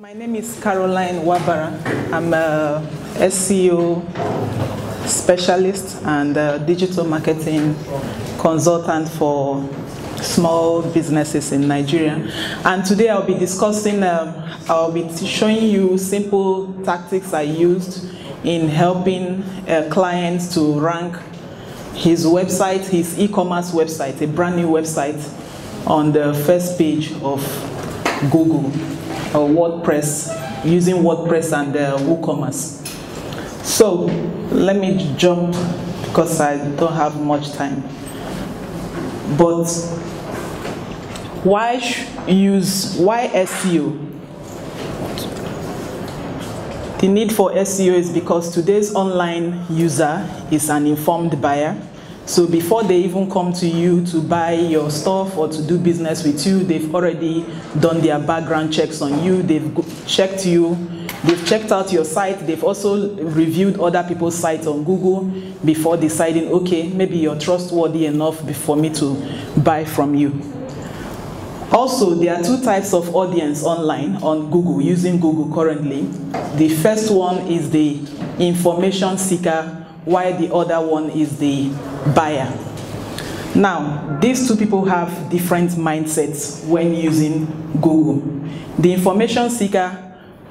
My name is Caroline Wabara. I'm a SEO specialist and a digital marketing consultant for small businesses in Nigeria. And today I'll be discussing, um, I'll be showing you simple tactics I used in helping uh, clients to rank his website, his e-commerce website, a brand new website on the first page of Google or WordPress, using WordPress and uh, WooCommerce. So let me jump because I don't have much time. But why use why SEO? The need for SEO is because today's online user is an informed buyer. So before they even come to you to buy your stuff or to do business with you, they've already done their background checks on you, they've checked you, they've checked out your site, they've also reviewed other people's sites on Google before deciding, okay, maybe you're trustworthy enough for me to buy from you. Also, there are two types of audience online on Google, using Google currently. The first one is the information seeker, while the other one is the buyer. Now, these two people have different mindsets when using Google. The information seeker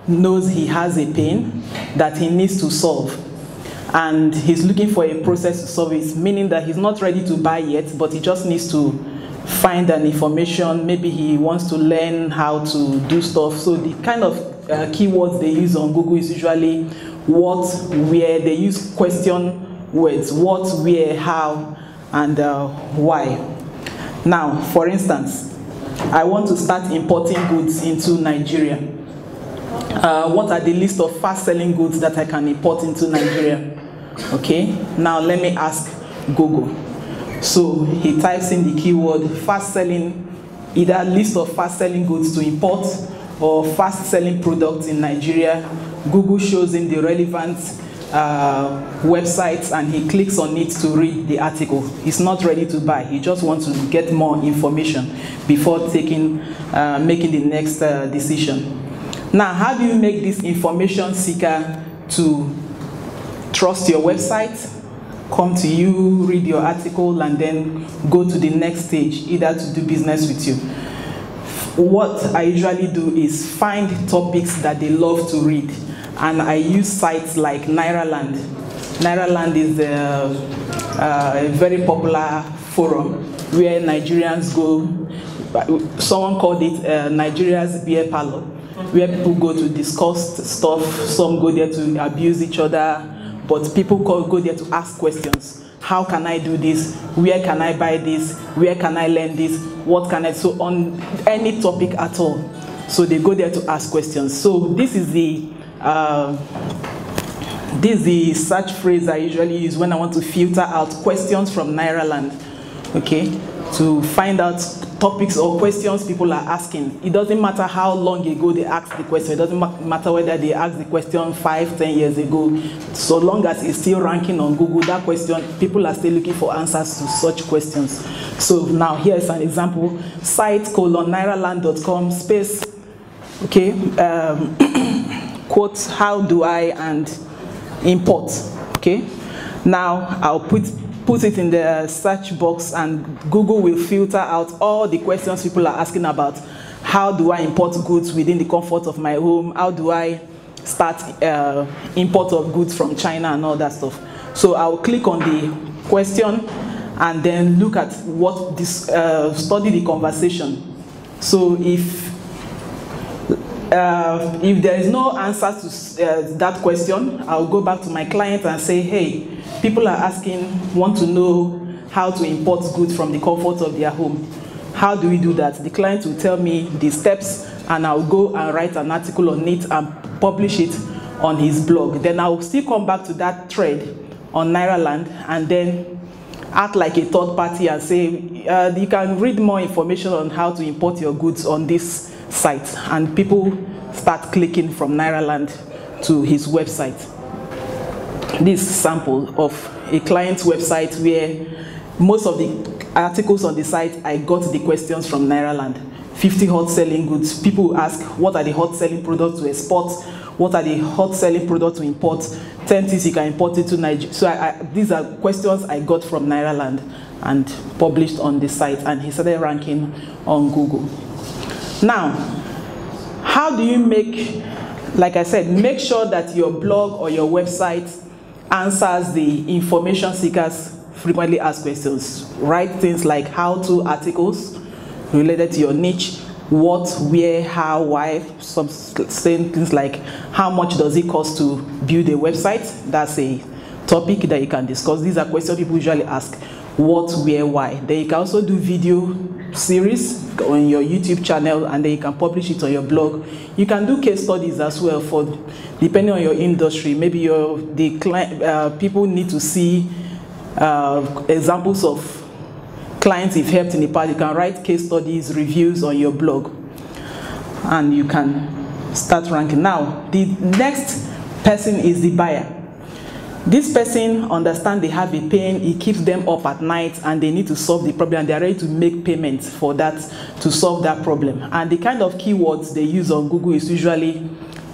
knows he has a pain that he needs to solve. And he's looking for a process to solve it, meaning that he's not ready to buy yet, but he just needs to find an information. Maybe he wants to learn how to do stuff. So the kind of uh, keywords they use on Google is usually what, where, they use question words, what, where, how, and uh, why. Now, for instance, I want to start importing goods into Nigeria. Uh, what are the list of fast-selling goods that I can import into Nigeria? Okay, now let me ask Google. So he types in the keyword fast-selling, either list of fast-selling goods to import or fast-selling products in Nigeria. Google shows him the relevant uh, websites and he clicks on it to read the article. He's not ready to buy. He just wants to get more information before taking, uh, making the next uh, decision. Now, how do you make this information seeker to trust your website, come to you, read your article, and then go to the next stage, either to do business with you? What I usually do is find topics that they love to read and I use sites like Nairaland. Nairaland is a, uh, a very popular forum where Nigerians go. Someone called it uh, Nigeria's beer parlor, where people go to discuss stuff. Some go there to abuse each other, but people go there to ask questions. How can I do this? Where can I buy this? Where can I learn this? What can I? So on any topic at all. So they go there to ask questions. So this is the uh, this is the search phrase I usually use when I want to filter out questions from Nairaland, okay, to find out topics or questions people are asking. It doesn't matter how long ago they asked the question. It doesn't matter whether they asked the question five, ten years ago. So long as it's still ranking on Google, that question, people are still looking for answers to such questions. So now here's an example. Site colon nairaland.com space, okay, um, quote, how do I and import, okay? Now I'll put, put it in the search box and Google will filter out all the questions people are asking about. How do I import goods within the comfort of my home? How do I start uh, import of goods from China and all that stuff? So I'll click on the question and then look at what this, uh, study the conversation. So if uh, if there is no answer to uh, that question, I'll go back to my client and say, hey, people are asking, want to know how to import goods from the comfort of their home. How do we do that? The client will tell me the steps and I'll go and write an article on it and publish it on his blog. Then I'll still come back to that thread on Nairaland and then act like a third party and say, uh, you can read more information on how to import your goods on this site. And people start clicking from Nairaland to his website. This sample of a client's website where most of the articles on the site, I got the questions from Nairaland. 50 hot selling goods. People ask, what are the hot selling products to export? What are the hot selling products to import? 10 things you can import it to Nigeria. So I, I, these are questions I got from Nairaland and published on the site, and he started ranking on Google. Now, how do you make, like I said, make sure that your blog or your website answers the information seekers frequently asked questions. Write things like how-to articles related to your niche, what, where, how, why, some saying things like how much does it cost to build a website? That's a topic that you can discuss. These are questions people usually ask. What, where, why. Then you can also do video series on your YouTube channel and then you can publish it on your blog. You can do case studies as well for depending on your industry. Maybe your the client uh, people need to see uh, examples of clients you've helped in the past. You can write case studies, reviews on your blog, and you can start ranking. Now, the next person is the buyer. This person understands they have a pain, it keeps them up at night and they need to solve the problem and they're ready to make payments for that to solve that problem. And the kind of keywords they use on Google is usually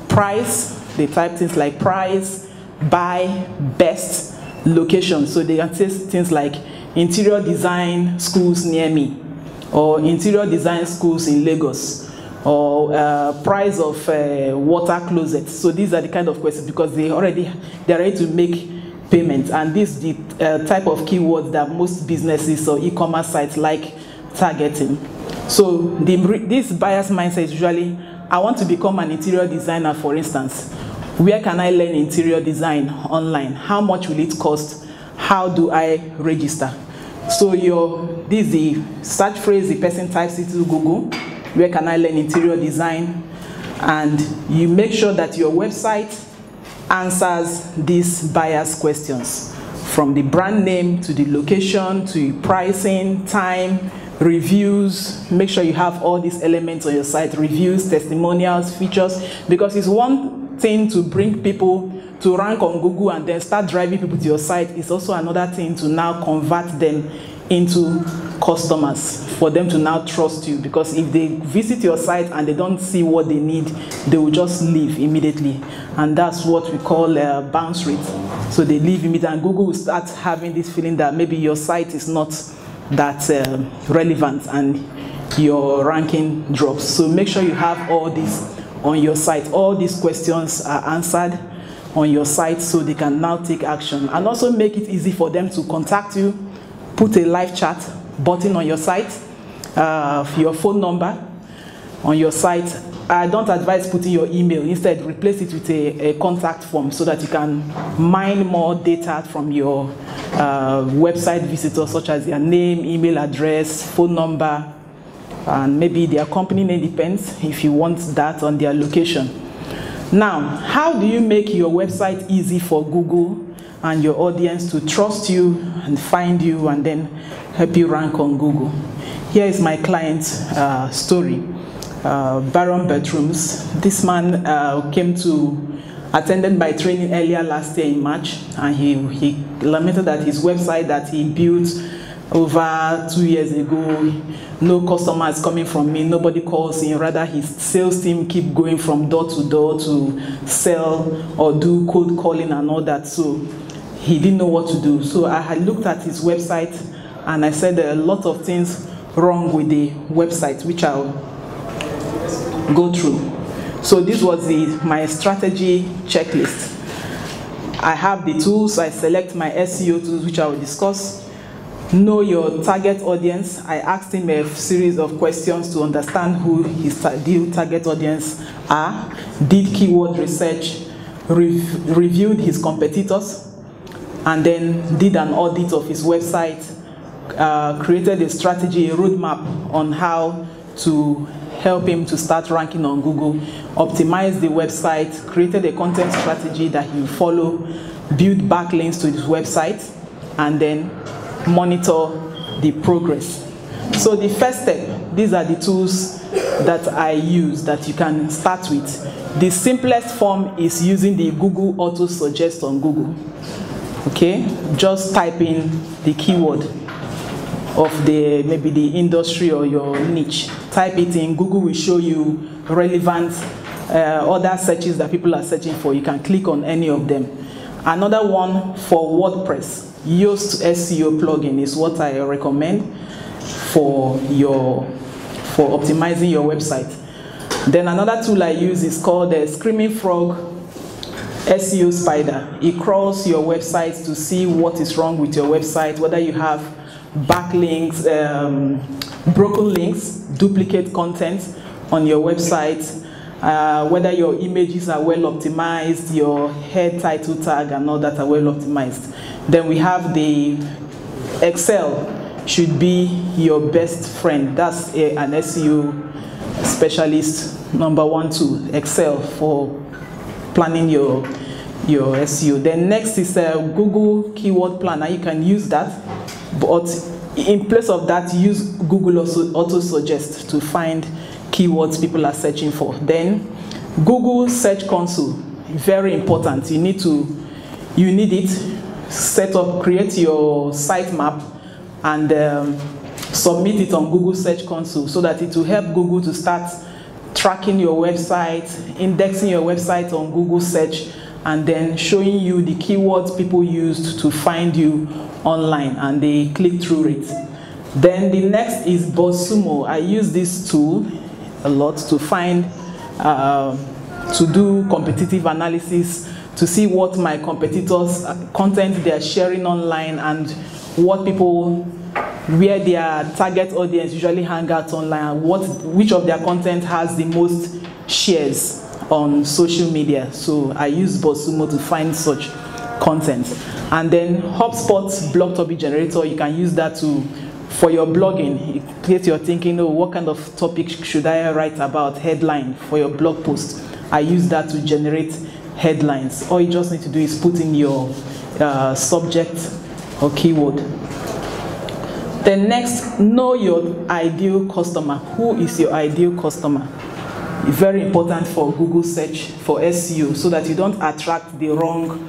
price, they type things like price, buy, best, location. So they can say things like interior design schools near me, or interior design schools in Lagos, or uh, price of uh, water closet. So these are the kind of questions because they already they're ready to make payments, and this is the uh, type of keywords that most businesses or e-commerce sites like targeting. So the, this buyer's mindset is usually, I want to become an interior designer, for instance. Where can I learn interior design online? How much will it cost? How do I register? So your this is the search phrase the person types into Google. Where can I learn interior design? And you make sure that your website answers these buyers' questions from the brand name to the location to pricing, time, reviews. Make sure you have all these elements on your site reviews, testimonials, features, because it's one thing to bring people to rank on Google and then start driving people to your site. It's also another thing to now convert them into customers for them to now trust you. Because if they visit your site and they don't see what they need they will just leave immediately. And that's what we call uh, bounce rate. So they leave immediately. And google will start having this feeling that maybe your site is not that uh, relevant and your ranking drops. So make sure you have all this on your site. All these questions are answered on your site so they can now take action. And also make it easy for them to contact you put a live chat button on your site, uh, your phone number on your site. I don't advise putting your email. Instead, replace it with a, a contact form so that you can mine more data from your uh, website visitors, such as their name, email address, phone number, and maybe their company name depends if you want that on their location. Now, how do you make your website easy for Google and your audience to trust you and find you and then help you rank on Google. Here is my client's uh, story. Uh, Baron Bedrooms. This man uh, came to, attended my training earlier last year in March, and he, he lamented that his website that he built over two years ago, no customers coming from me, nobody calls him, rather his sales team keep going from door to door to sell or do cold calling and all that. So he didn't know what to do. So I had looked at his website and I said there are a lot of things wrong with the website, which I'll go through. So this was the, my strategy checklist. I have the tools, I select my SEO tools, which I will discuss. Know your target audience. I asked him a series of questions to understand who his ideal target audience are. Did keyword research, rev reviewed his competitors, and then did an audit of his website, uh, created a strategy, a roadmap on how to help him to start ranking on Google, optimize the website, created a content strategy that he follow, build backlinks to his website, and then monitor the progress. So the first step, these are the tools that I use that you can start with. The simplest form is using the Google Auto Suggest on Google. Okay, just type in the keyword of the maybe the industry or your niche. Type it in, Google will show you relevant uh, other searches that people are searching for. You can click on any of them. Another one for WordPress, Yoast SEO plugin is what I recommend for your for optimizing your website. Then another tool I use is called the Screaming Frog SEO Spider. It crawls your website to see what is wrong with your website, whether you have backlinks, um, broken links, duplicate content on your website, uh, whether your images are well optimized, your head title tag and all that are well optimized. Then we have the Excel should be your best friend. That's a, an SEO specialist number one tool, Excel for planning your your SEO. Then next is a uh, Google Keyword Planner. You can use that, but in place of that, use Google also auto suggest to find keywords people are searching for. Then Google Search Console, very important. You need to, you need it. Set up, create your sitemap, and um, submit it on Google Search Console so that it will help Google to start tracking your website, indexing your website on Google Search, and then showing you the keywords people used to find you online and they click through it. Then the next is BuzzSumo. I use this tool a lot to find, uh, to do competitive analysis, to see what my competitors' uh, content they are sharing online and what people, where their target audience usually hang out online, what, which of their content has the most shares on social media. So I use BuzzSumo to find such content. And then HubSpot blog topic generator, you can use that to for your blogging, you create your thinking, oh, what kind of topic should I write about, headline for your blog post. I use that to generate headlines. All you just need to do is put in your uh, subject or keyword. Then next, know your ideal customer. Who is your ideal customer? Very important for Google search for SEO so that you don't attract the wrong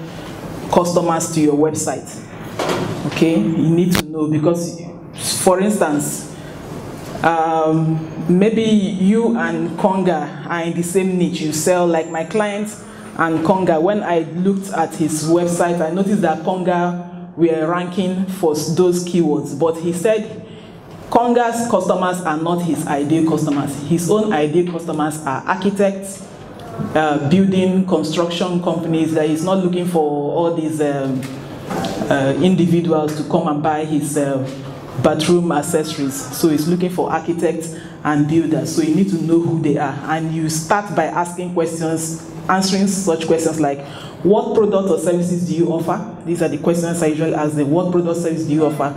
customers to your website. Okay, you need to know because for instance, um, maybe you and Konga are in the same niche. You sell like my client and Konga. When I looked at his website, I noticed that Konga were ranking for those keywords. But he said Konga's customers are not his ideal customers. His own ideal customers are architects, uh, building, construction companies. That he's not looking for all these um, uh, individuals to come and buy his uh, bathroom accessories. So he's looking for architects and builders. So you need to know who they are. And you start by asking questions, answering such questions like, what product or services do you offer? These are the questions I usually ask them. What product or service do you offer?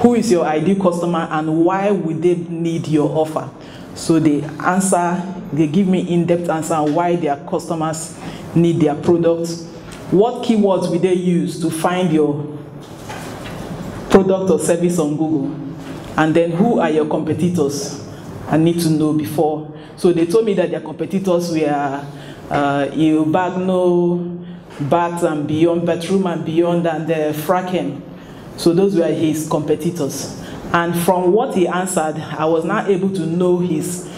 Who is your ideal customer and why would they need your offer? So they answer, they give me in-depth answer on why their customers need their products. What keywords will they use to find your product or service on Google? And then who are your competitors? I need to know before. So they told me that their competitors were uh, Bagno, Bat and Beyond, Batroom and Beyond, and uh, Fracken. So those were his competitors. And from what he answered, I was not able to know his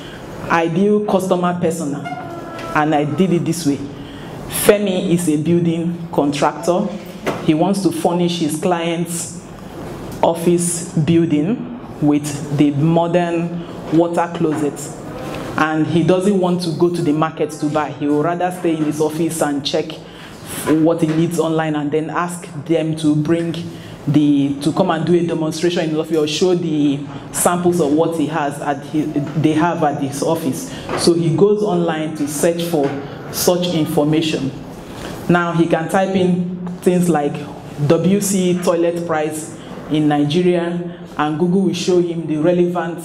ideal customer persona. And I did it this way. Femi is a building contractor. He wants to furnish his clients office building with the modern water closet and he doesn't want to go to the market to buy. He would rather stay in his office and check what he needs online and then ask them to bring the to come and do a demonstration in his office or show the samples of what he has at his, they have at his office. So he goes online to search for such information. Now he can type in things like WC toilet price in Nigeria, and Google will show him the relevant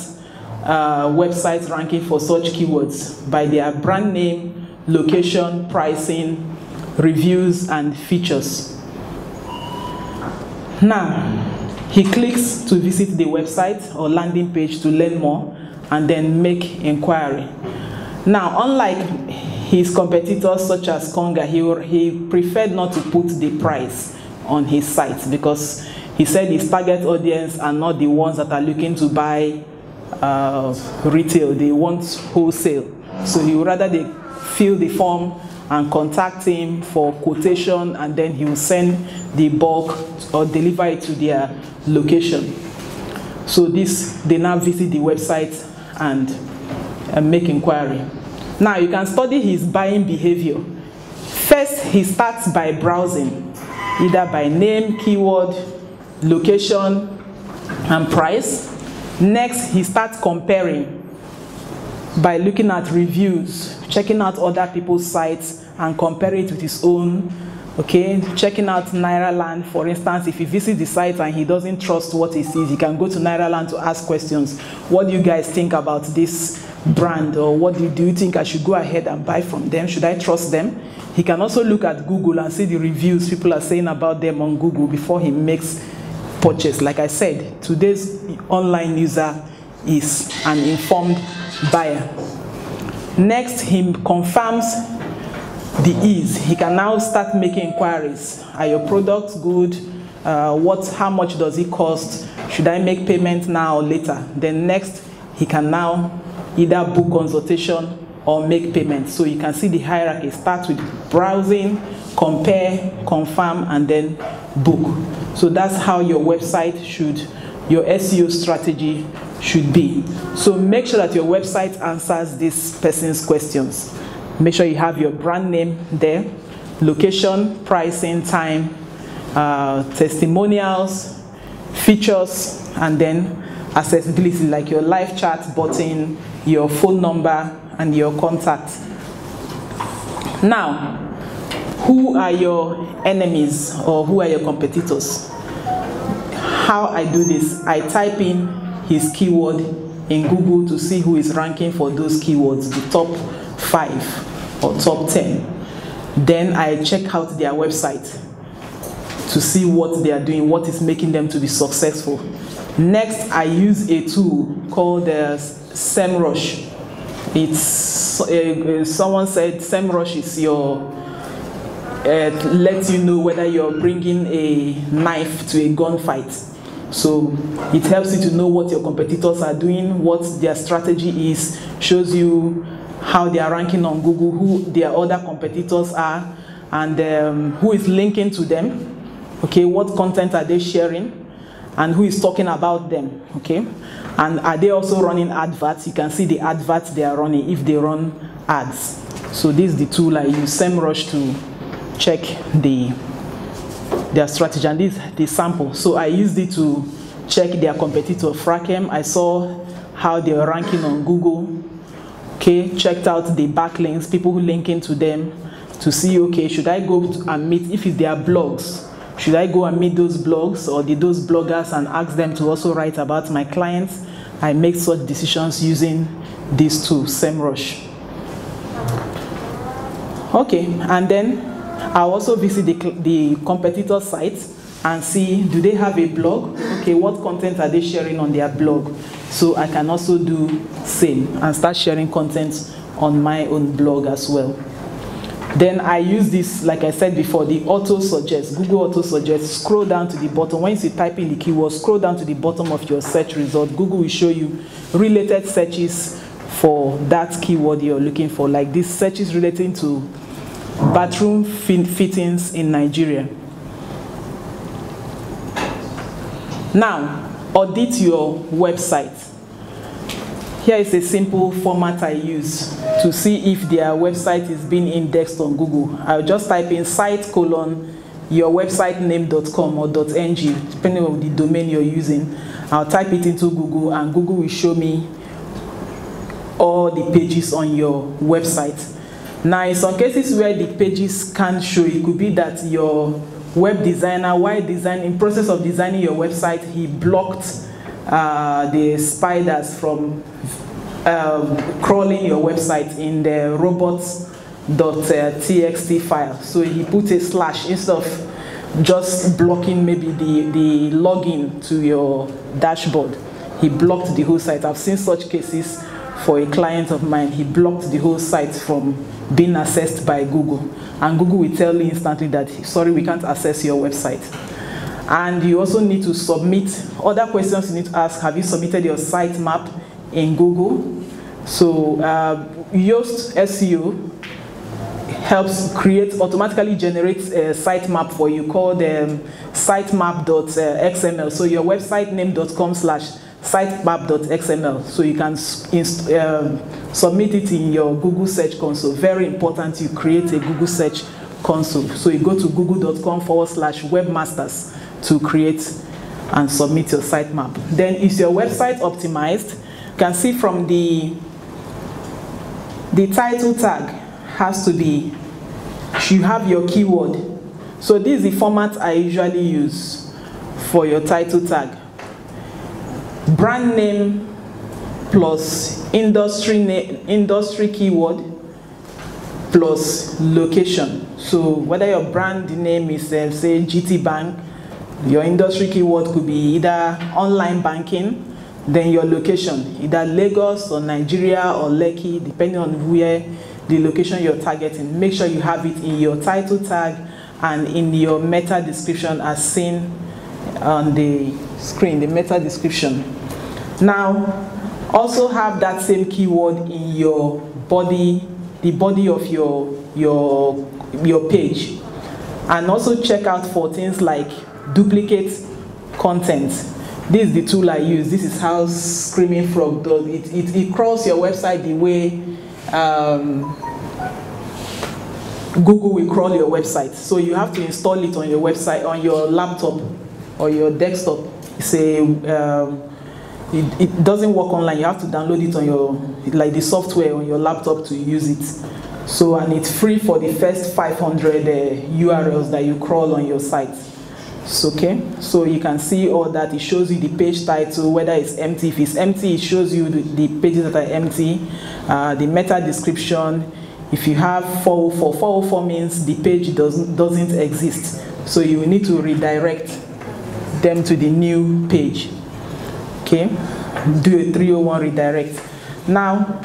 uh, websites ranking for such keywords by their brand name, location, pricing, reviews, and features. Now, he clicks to visit the website or landing page to learn more and then make inquiry. Now, unlike his competitors such as Konga, he, he preferred not to put the price on his site because he said his target audience are not the ones that are looking to buy uh, retail, they want wholesale. So he would rather they fill the form and contact him for quotation and then he will send the bulk or deliver it to their location. So this, they now visit the website and uh, make inquiry. Now you can study his buying behavior. First, he starts by browsing, either by name, keyword, location, and price. Next, he starts comparing by looking at reviews, checking out other people's sites and comparing it with his own. Okay, checking out Nairaland, for instance, if he visits the site and he doesn't trust what he sees, he can go to Nairaland to ask questions. What do you guys think about this brand or what do you, do you think I should go ahead and buy from them? Should I trust them? He can also look at Google and see the reviews people are saying about them on Google before he makes purchase. Like I said, today's online user is an informed buyer. Next, he confirms the ease. He can now start making inquiries. Are your products good? Uh, what, how much does it cost? Should I make payment now or later? Then next, he can now either book consultation or make payment. So you can see the hierarchy. Start with browsing, compare, confirm, and then book. So that's how your website should, your SEO strategy should be. So make sure that your website answers this person's questions. Make sure you have your brand name there, location, pricing, time, uh, testimonials, features, and then accessibility like your live chat button, your phone number, and your contact. Now, who are your enemies or who are your competitors? How I do this, I type in his keyword in Google to see who is ranking for those keywords, the top five or top 10. Then I check out their website to see what they are doing, what is making them to be successful. Next, I use a tool called the SEMrush. It's uh, someone said SEMrush is your uh, lets you know whether you're bringing a knife to a gunfight. So it helps you to know what your competitors are doing, what their strategy is, shows you how they are ranking on Google, who their other competitors are, and um, who is linking to them. Okay, what content are they sharing, and who is talking about them. Okay, and are they also running adverts? You can see the adverts they are running if they run ads. So this is the tool I use, SEMrush to check the their strategy and this the sample. So I used it to check their competitor Fracem. I saw how they were ranking on Google. Okay, checked out the backlinks, people who link into them to see, okay, should I go and meet, if it's their blogs, should I go and meet those blogs or the, those bloggers and ask them to also write about my clients? I make such decisions using these two, SEMrush. Okay, and then I'll also visit the, the competitor sites and see do they have a blog? Okay, what content are they sharing on their blog? So I can also do same and start sharing content on my own blog as well. Then I use this, like I said before, the auto suggest, Google auto suggest, scroll down to the bottom. Once you type in the keyword, scroll down to the bottom of your search result. Google will show you related searches for that keyword you're looking for, like these searches relating to bathroom fittings in Nigeria. Now, audit your website. Here is a simple format I use to see if their website is being indexed on Google. I'll just type in site colon your website name.com or .ng, depending on the domain you're using. I'll type it into Google and Google will show me all the pages on your website. Now, in some cases where the pages can't show, it could be that your web designer, while design, in process of designing your website, he blocked uh, the spiders from um, crawling your website in the robots.txt file. So he put a slash instead of just blocking maybe the, the login to your dashboard. He blocked the whole site. I've seen such cases for a client of mine. He blocked the whole site from being accessed by Google. And Google will tell you instantly that, sorry, we can't access your website. And you also need to submit other questions you need to ask. Have you submitted your sitemap in Google? So uh, Yoast SEO helps create, automatically generates a sitemap for you called um, sitemap.xml. So your website name.com slash sitemap.xml. So you can um, submit it in your Google Search Console. Very important you create a Google Search Console. So you go to google.com forward slash webmasters to create and submit your sitemap. Then is your website optimized? You can see from the, the title tag has to be, you have your keyword. So this is the format I usually use for your title tag. Brand name plus industry, name, industry keyword plus location. So whether your brand name is uh, say GT Bank, your industry keyword could be either online banking, then your location, either Lagos or Nigeria or Lekki, depending on where the location you're targeting. Make sure you have it in your title tag and in your meta description as seen on the screen, the meta description. Now, also have that same keyword in your body, the body of your, your, your page. And also check out for things like duplicate content. This is the tool I use. This is how Screaming Frog does it. It, it crawls your website the way um, Google will crawl your website. So you have to install it on your website, on your laptop or your desktop. It's a, um, it, it doesn't work online. You have to download it on your, like the software on your laptop to use it. So, and it's free for the first 500 uh, URLs that you crawl on your site. So, okay, so you can see all that. It shows you the page title, whether it's empty. If it's empty, it shows you the, the pages that are empty, uh, the meta description, if you have 404, 404 means the page doesn't, doesn't exist. So you need to redirect them to the new page. Okay, do a 301 redirect. Now,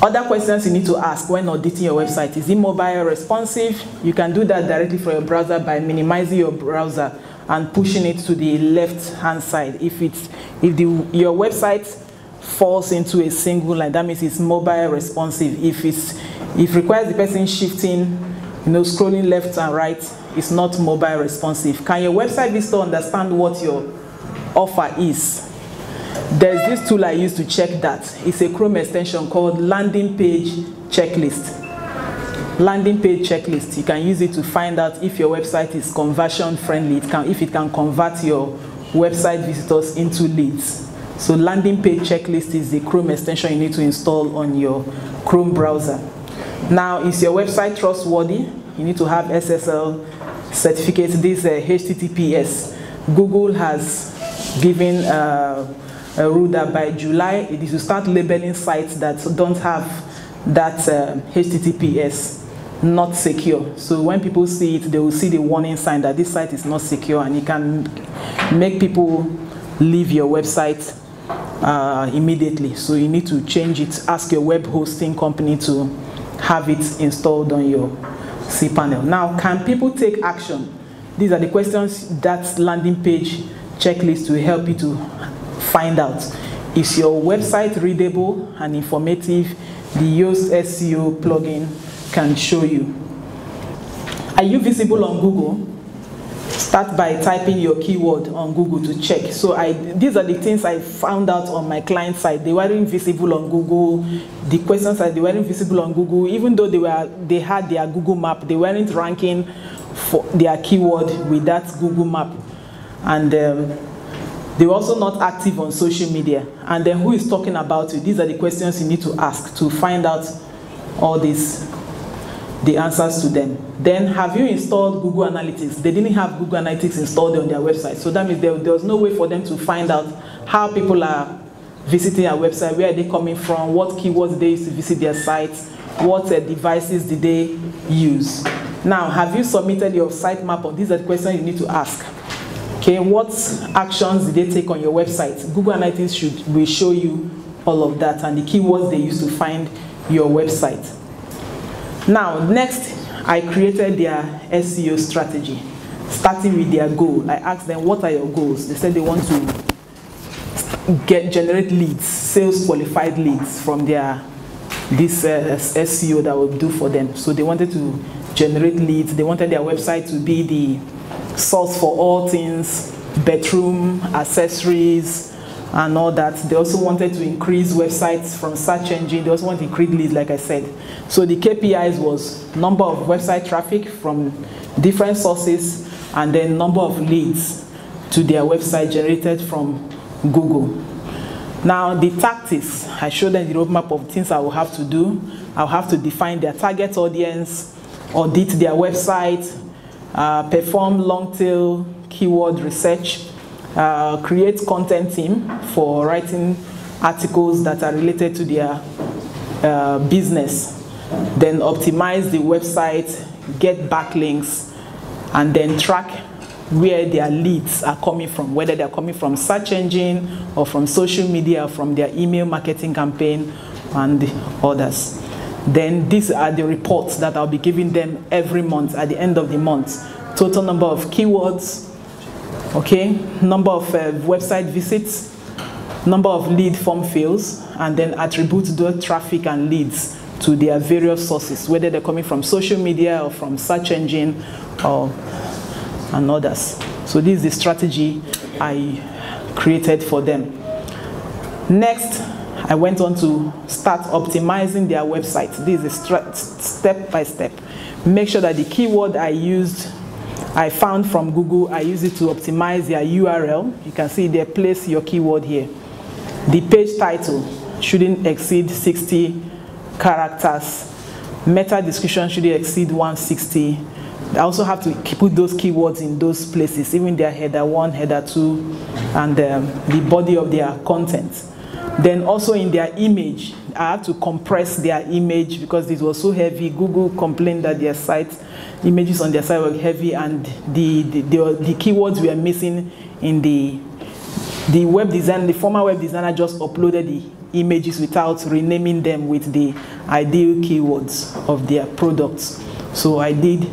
other questions you need to ask when auditing your website. Is it mobile responsive? You can do that directly from your browser by minimizing your browser and pushing it to the left hand side. If, it's, if the, your website falls into a single line. That means it's mobile responsive. If it's if requires the person shifting, you know, scrolling left and right, it's not mobile responsive. Can your website visitor understand what your offer is? There's this tool I use to check that. It's a Chrome extension called Landing Page Checklist. Landing Page Checklist. You can use it to find out if your website is conversion friendly. It can, if it can convert your website visitors into leads. So landing page checklist is the Chrome extension you need to install on your Chrome browser. Now, is your website trustworthy? You need to have SSL certificate. This uh, HTTPS. Google has given uh, a rule that by July, it is to start labeling sites that don't have that uh, HTTPS not secure. So when people see it, they will see the warning sign that this site is not secure and it can make people leave your website uh, immediately. So you need to change it. Ask your web hosting company to have it installed on your cPanel. Now, can people take action? These are the questions that landing page checklist will help you to find out. Is your website readable and informative? The Yoast SEO plugin can show you. Are you visible on Google? Start by typing your keyword on Google to check. So I, these are the things I found out on my client side. They weren't visible on Google. The questions are they weren't visible on Google, even though they were they had their Google map. They weren't ranking for their keyword with that Google map, and um, they were also not active on social media. And then who is talking about you? These are the questions you need to ask to find out all this the answers to them. Then have you installed Google Analytics? They didn't have Google Analytics installed on their website. So that means there, there was no way for them to find out how people are visiting our website, where are they coming from, what keywords they use to visit their sites, what uh, devices did they use. Now, have you submitted your sitemap on? These are the questions you need to ask. Okay, what actions did they take on your website? Google Analytics should will show you all of that and the keywords they use to find your website. Now, next, I created their SEO strategy, starting with their goal. I asked them, what are your goals? They said they want to get generate leads, sales qualified leads from their this uh, SEO that will do for them. So they wanted to generate leads. They wanted their website to be the source for all things bedroom, accessories, and all that. They also wanted to increase websites from search engine. They also want to increase leads, like I said. So the KPIs was number of website traffic from different sources, and then number of leads to their website generated from Google. Now the tactics, I showed them the roadmap of things I will have to do. I'll have to define their target audience, audit their website, uh, perform long tail keyword research, uh, create content team for writing articles that are related to their uh, business, then optimize the website, get backlinks, and then track where their leads are coming from, whether they're coming from search engine or from social media, from their email marketing campaign and others. Then these are the reports that I'll be giving them every month at the end of the month. Total number of keywords, okay, number of uh, website visits, number of lead form fills, and then attribute the traffic and leads to their various sources, whether they're coming from social media or from search engine or and others. So this is the strategy I created for them. Next, I went on to start optimizing their website. This is step by step. Make sure that the keyword I used, I found from Google, I use it to optimize their URL. You can see they place your keyword here. The page title shouldn't exceed 60 characters. Meta description should exceed 160 I also have to put those keywords in those places, even their header one, header two, and um, the body of their content. Then also in their image, I have to compress their image because it was so heavy. Google complained that their site, images on their site were heavy and the, the, the, the keywords were missing in the, the web design, the former web designer just uploaded the images without renaming them with the ideal keywords of their products. So I did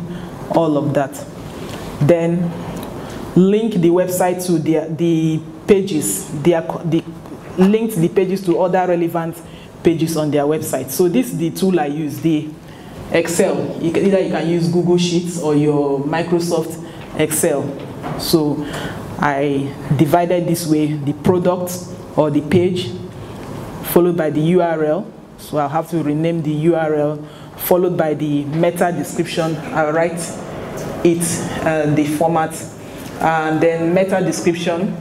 all of that. Then link the website to the, the pages, their, the, linked the pages to other relevant pages on their website. So this is the tool I use, the Excel. You can, either you can use Google Sheets or your Microsoft Excel. So I divided this way, the product or the page, followed by the URL. So I'll have to rename the URL followed by the meta description. I'll write it, uh, the format, and then meta description.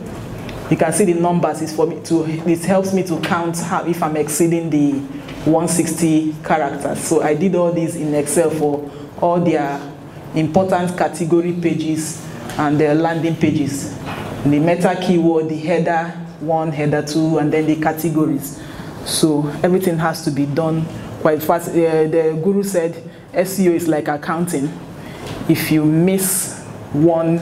You can see the numbers is for me to, it helps me to count how, if I'm exceeding the 160 characters. So I did all this in Excel for all their important category pages and their landing pages. The meta keyword, the header one, header two, and then the categories. So everything has to be done quite fast. Uh, the guru said SEO is like accounting. If you miss one,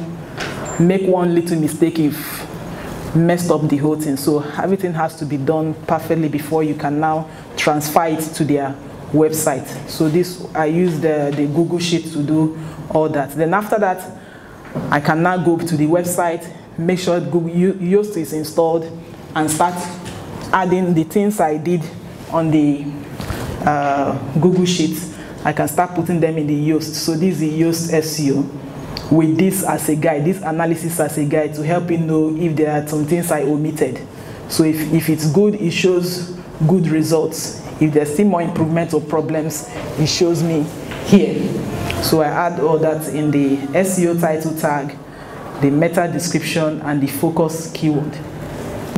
make one little mistake, you've messed up the whole thing. So everything has to be done perfectly before you can now transfer it to their website. So this, I use the, the Google Sheet to do all that. Then after that, I can now go to the website, make sure Google Yoast is installed, and start adding the things I did on the uh, Google Sheets, I can start putting them in the Yoast. So this is Yoast SEO with this as a guide, this analysis as a guide to help you know if there are some things I omitted. So if, if it's good, it shows good results. If there's still more improvement or problems, it shows me here. So I add all that in the SEO title tag, the meta description, and the focus keyword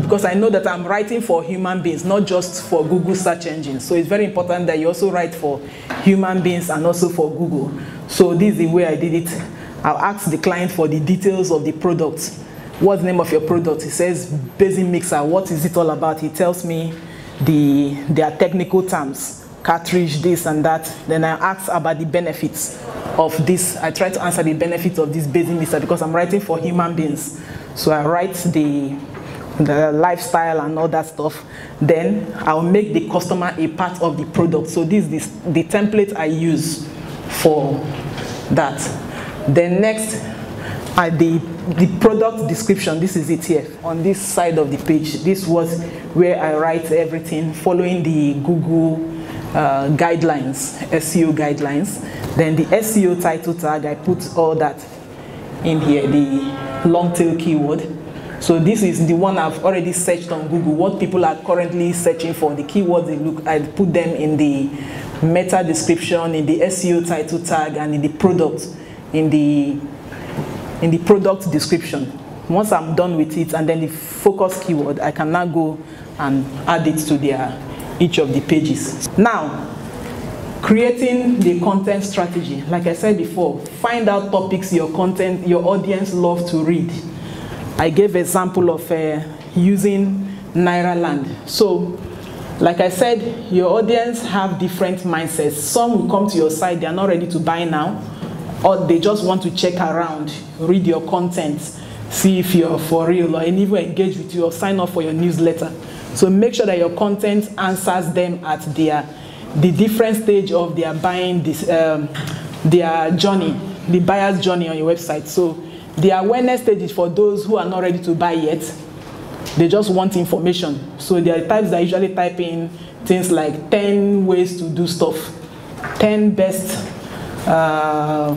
because I know that I'm writing for human beings, not just for Google search engines. So it's very important that you also write for human beings and also for Google. So this is the way I did it. I'll ask the client for the details of the product. What's the name of your product? He says basin mixer. What is it all about? He tells me the their technical terms, cartridge, this and that. Then I ask about the benefits of this. I try to answer the benefits of this basin mixer because I'm writing for human beings. So I write the the lifestyle and all that stuff, then I'll make the customer a part of the product. So this is the template I use for that. Then next, uh, the, the product description, this is it here, on this side of the page. This was where I write everything following the Google uh, guidelines, SEO guidelines. Then the SEO title tag, I put all that in here, the long tail keyword. So this is the one I've already searched on Google, what people are currently searching for, the keywords they look, I put them in the meta description, in the SEO title tag, and in the product, in the, in the product description. Once I'm done with it, and then the focus keyword, I can now go and add it to their, each of the pages. Now, creating the content strategy. Like I said before, find out topics your content, your audience love to read. I gave example of uh, using Nairaland. So, like I said, your audience have different mindsets. Some will come to your site, they are not ready to buy now, or they just want to check around, read your content, see if you're for real, or even engage with you or sign up for your newsletter. So make sure that your content answers them at their the different stage of their buying this, um, their journey, the buyer's journey on your website. So the awareness stage is for those who are not ready to buy yet. They just want information. So there are types that usually type in things like 10 ways to do stuff, 10 best uh,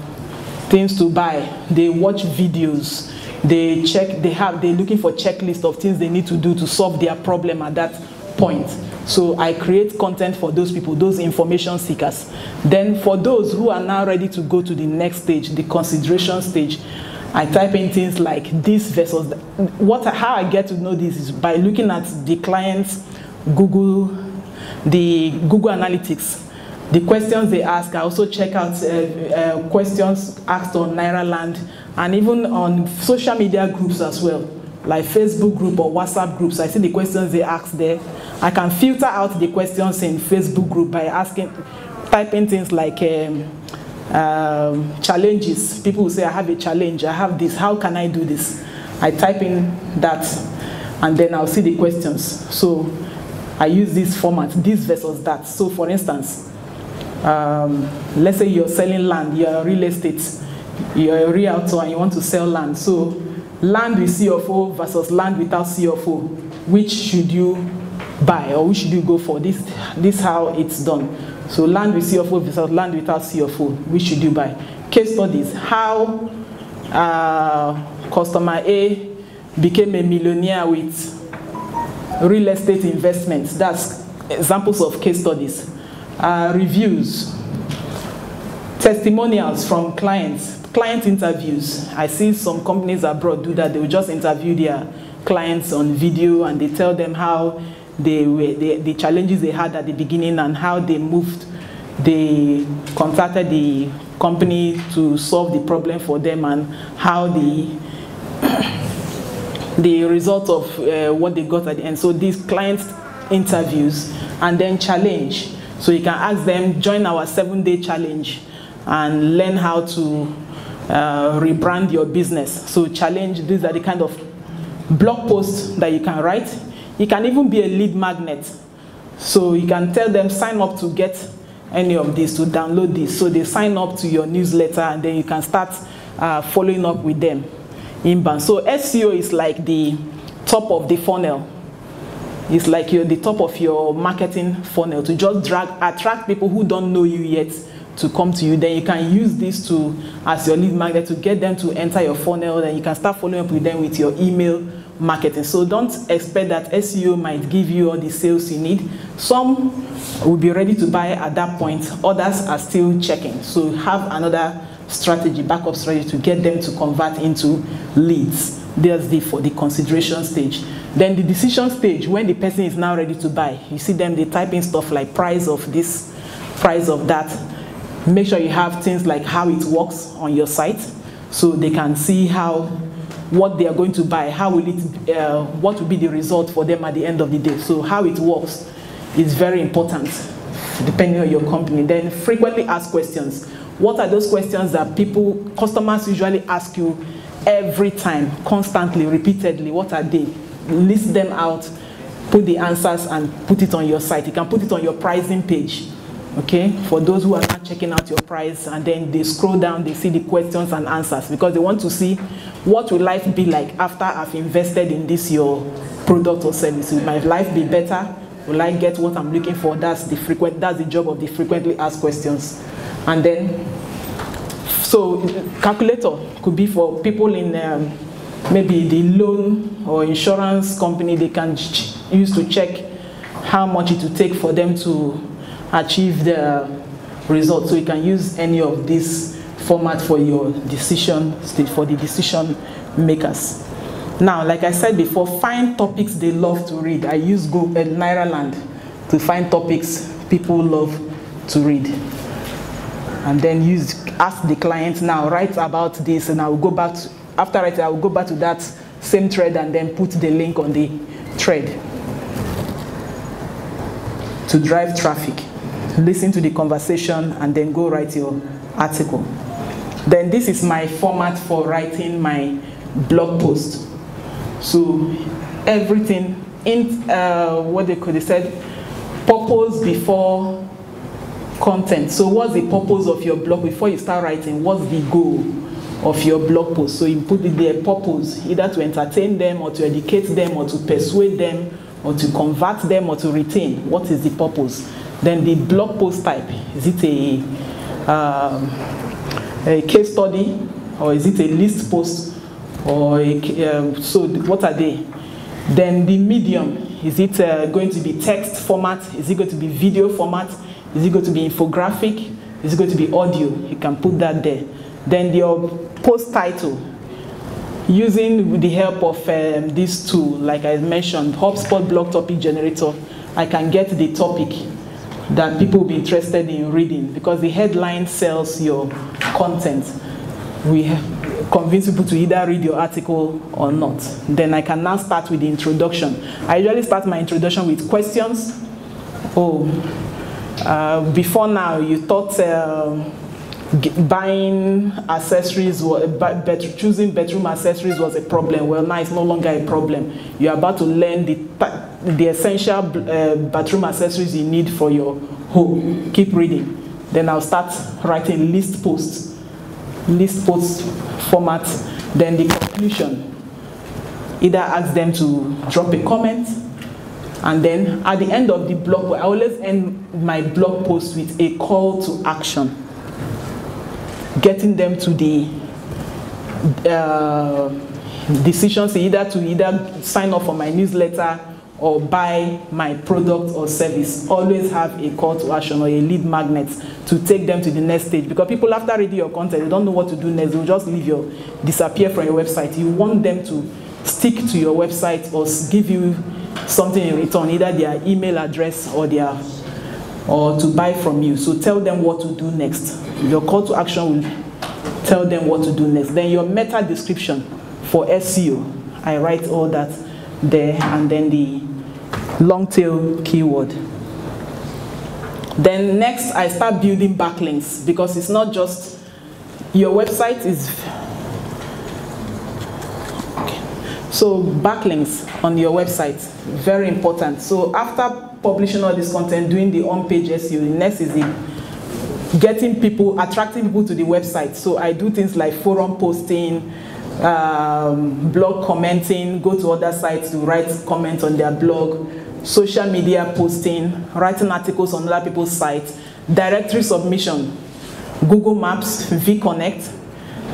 things to buy. They watch videos. They check, they have, they're looking for checklist of things they need to do to solve their problem at that point. So I create content for those people, those information seekers. Then for those who are now ready to go to the next stage, the consideration stage, I type in things like this versus that. what how I get to know this is by looking at the client's Google, the Google Analytics, the questions they ask. I also check out uh, uh, questions asked on Nairaland and even on social media groups as well, like Facebook group or WhatsApp groups. I see the questions they ask there. I can filter out the questions in Facebook group by asking, typing things like. Um, um, challenges. People will say, I have a challenge, I have this, how can I do this? I type in that and then I'll see the questions. So I use this format, this versus that. So for instance, um, let's say you're selling land, you're real estate, you're a realtor and you want to sell land. So land with CFO versus land without CFO, which should you buy or which should you go for? This, this how it's done. So land with CFO versus land without CFO, which should you buy? Case studies, how uh, customer A became a millionaire with real estate investments. That's examples of case studies. Uh, reviews, testimonials from clients, client interviews. I see some companies abroad do that. They will just interview their clients on video and they tell them how they were, the, the challenges they had at the beginning and how they moved. They contacted the company to solve the problem for them and how the the result of uh, what they got at the end. So these client interviews and then challenge. So you can ask them, join our seven-day challenge and learn how to uh, rebrand your business. So challenge, these are the kind of blog posts that you can write it can even be a lead magnet. So you can tell them sign up to get any of this, to download this. So they sign up to your newsletter and then you can start uh, following up with them inbound. So SEO is like the top of the funnel. It's like you're the top of your marketing funnel to just drag, attract people who don't know you yet to come to you. Then you can use this to as your lead magnet to get them to enter your funnel. Then you can start following up with them with your email marketing. So don't expect that SEO might give you all the sales you need. Some will be ready to buy at that point, others are still checking. So have another strategy, backup strategy to get them to convert into leads. There's the for the consideration stage. Then the decision stage, when the person is now ready to buy, you see them, they type in stuff like price of this, price of that. Make sure you have things like how it works on your site so they can see how what they are going to buy, how will it, uh, what will be the result for them at the end of the day. So how it works is very important depending on your company. Then frequently ask questions. What are those questions that people, customers usually ask you every time, constantly, repeatedly? What are they? List them out, put the answers and put it on your site. You can put it on your pricing page. okay for those who are not checking out your price and then they scroll down they see the questions and answers because they want to see what will life be like after i've invested in this your product or service will my life be better will i get what i'm looking for that's the frequent that's the job of the frequently asked questions and then so calculator could be for people in um, maybe the loan or insurance company they can use to check how much it will take for them to achieve the result. So you can use any of this format for your decision, for the decision makers. Now, like I said before, find topics they love to read. I use Go uh, Nairaland to find topics people love to read. And then use ask the client now, write about this, and I will go back to, after writing, I will go back to that same thread and then put the link on the thread to drive traffic listen to the conversation, and then go write your article. Then this is my format for writing my blog post. So everything in uh, what they could have said, purpose before content. So what's the purpose of your blog before you start writing? What's the goal of your blog post? So you put their purpose either to entertain them or to educate them or to persuade them or to convert them or to retain. What is the purpose? Then the blog post type, is it a, um, a case study or is it a list post or a, uh, so what are they? Then the medium, is it uh, going to be text format? Is it going to be video format? Is it going to be infographic? Is it going to be audio? You can put that there. Then your post title, using the help of um, this tool, like I mentioned, HubSpot blog topic generator, I can get the topic that people will be interested in reading because the headline sells your content. We convince people to either read your article or not. Then I can now start with the introduction. I usually start my introduction with questions. Oh, uh, before now you thought uh, buying accessories, but choosing bedroom accessories was a problem. Well, now it's no longer a problem. You're about to learn the, the essential uh, bathroom accessories you need for your home. Keep reading. Then I'll start writing list posts, list post format. Then the conclusion. Either ask them to drop a comment, and then at the end of the blog, I always end my blog post with a call to action. Getting them to the uh, decisions either to either sign up for my newsletter or buy my product or service. Always have a call to action or a lead magnet to take them to the next stage. Because people after reading your content they don't know what to do next. They'll just leave your disappear from your website. You want them to stick to your website or give you something in return either their email address or their or to buy from you. So tell them what to do next. Your call to action will tell them what to do next. Then your meta description for SEO. I write all that there and then the long tail keyword. Then next I start building backlinks because it's not just your website is so backlinks on your website very important so after publishing all this content, doing the on-page SEO. Next is the getting people, attracting people to the website. So I do things like forum posting, um, blog commenting, go to other sites to write comments on their blog, social media posting, writing articles on other people's sites, directory submission, Google Maps, vConnect,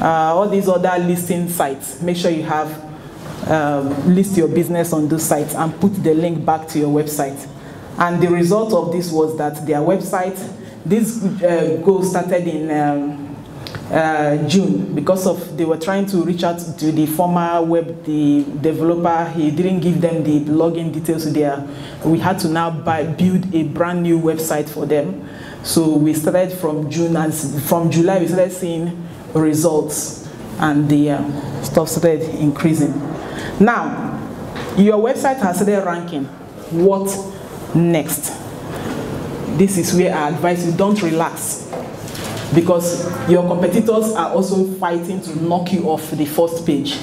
uh, all these other listing sites. Make sure you have um, list your business on those sites and put the link back to your website. And the result of this was that their website, this uh, goal started in um, uh, June because of they were trying to reach out to the former web the developer. He didn't give them the login details their. We had to now buy, build a brand new website for them. So we started from June and from July we started seeing results and the uh, stuff started increasing. Now, your website has started ranking. What next. This is where I advise you don't relax because your competitors are also fighting to knock you off the first page.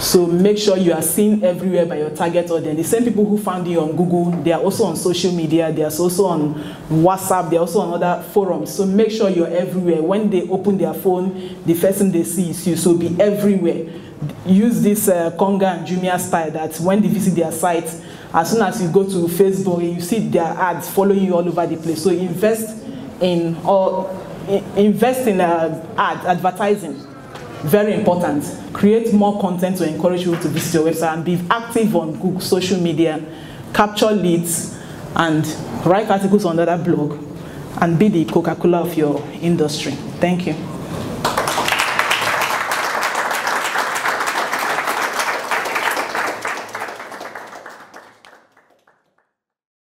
So make sure you are seen everywhere by your target audience. The same people who found you on Google, they are also on social media, they are also on WhatsApp, they are also on other forums. So make sure you're everywhere. When they open their phone, the first thing they see is you. So be everywhere. Use this uh, Konga and Jumia style that when they visit their site, as soon as you go to Facebook, you see their ads following you all over the place. So invest in or invest in uh, ad advertising very important. Create more content to encourage people to visit your website and be active on Google social media, capture leads, and write articles on that blog, and be the Coca-Cola of your industry. Thank you.